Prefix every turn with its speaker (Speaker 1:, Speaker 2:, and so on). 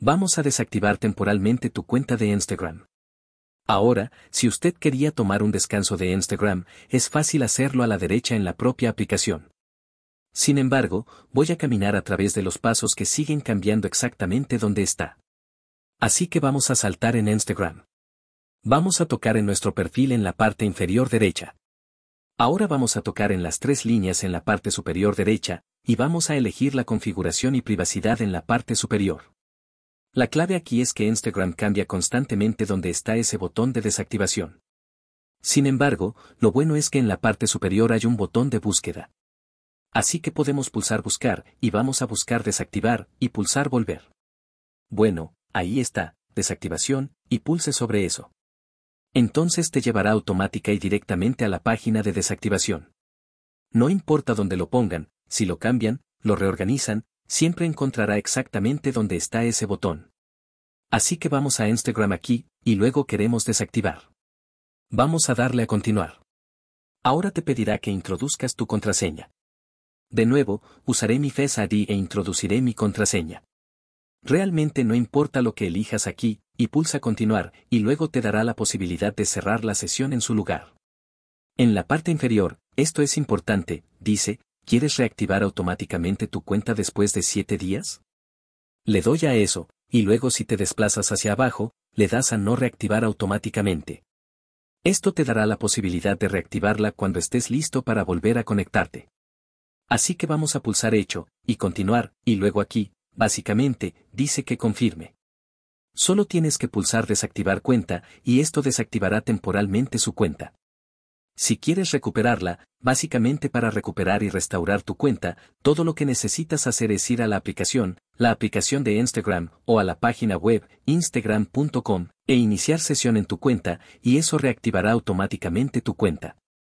Speaker 1: Vamos a desactivar temporalmente tu cuenta de Instagram. Ahora, si usted quería tomar un descanso de Instagram, es fácil hacerlo a la derecha en la propia aplicación. Sin embargo, voy a caminar a través de los pasos que siguen cambiando exactamente donde está. Así que vamos a saltar en Instagram. Vamos a tocar en nuestro perfil en la parte inferior derecha. Ahora vamos a tocar en las tres líneas en la parte superior derecha, y vamos a elegir la configuración y privacidad en la parte superior. La clave aquí es que Instagram cambia constantemente donde está ese botón de desactivación. Sin embargo, lo bueno es que en la parte superior hay un botón de búsqueda. Así que podemos pulsar buscar, y vamos a buscar desactivar, y pulsar volver. Bueno, ahí está, desactivación, y pulse sobre eso. Entonces te llevará automática y directamente a la página de desactivación. No importa dónde lo pongan, si lo cambian, lo reorganizan, siempre encontrará exactamente dónde está ese botón. Así que vamos a Instagram aquí, y luego queremos desactivar. Vamos a darle a continuar. Ahora te pedirá que introduzcas tu contraseña. De nuevo, usaré mi Face ID e introduciré mi contraseña. Realmente no importa lo que elijas aquí, y pulsa continuar, y luego te dará la posibilidad de cerrar la sesión en su lugar. En la parte inferior, esto es importante, dice, ¿quieres reactivar automáticamente tu cuenta después de 7 días? Le doy a eso, y luego si te desplazas hacia abajo, le das a no reactivar automáticamente. Esto te dará la posibilidad de reactivarla cuando estés listo para volver a conectarte. Así que vamos a pulsar hecho, y continuar, y luego aquí, básicamente, dice que confirme. Solo tienes que pulsar desactivar cuenta, y esto desactivará temporalmente su cuenta. Si quieres recuperarla, básicamente para recuperar y restaurar tu cuenta, todo lo que necesitas hacer es ir a la aplicación, la aplicación de Instagram, o a la página web, instagram.com, e iniciar sesión en tu cuenta, y eso reactivará automáticamente tu cuenta.